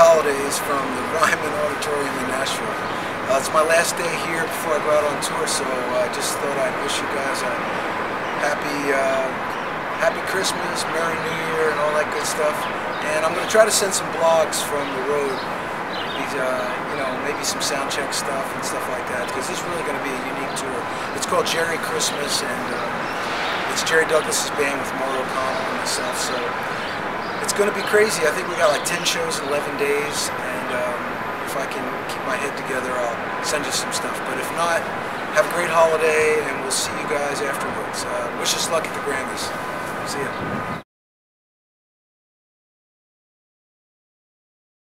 holidays from the Ryman Auditorium in Nashville. Uh, it's my last day here before I go out on tour, so I just thought I'd wish you guys a happy, uh, happy Christmas, Merry New Year, and all that good stuff. And I'm going to try to send some blogs from the road, these, uh, you know, maybe some sound check stuff and stuff like that, because is really going to be a unique tour. It's called Jerry Christmas, and uh, it's Jerry Douglas's band with Maura O'Connell and myself, so it's going to be crazy. I think we got like 10 shows in 11 days, and um, if I can keep my head together, I'll send you some stuff. But if not, have a great holiday, and we'll see you guys afterwards. Uh, wish us luck at the Grammys. See ya.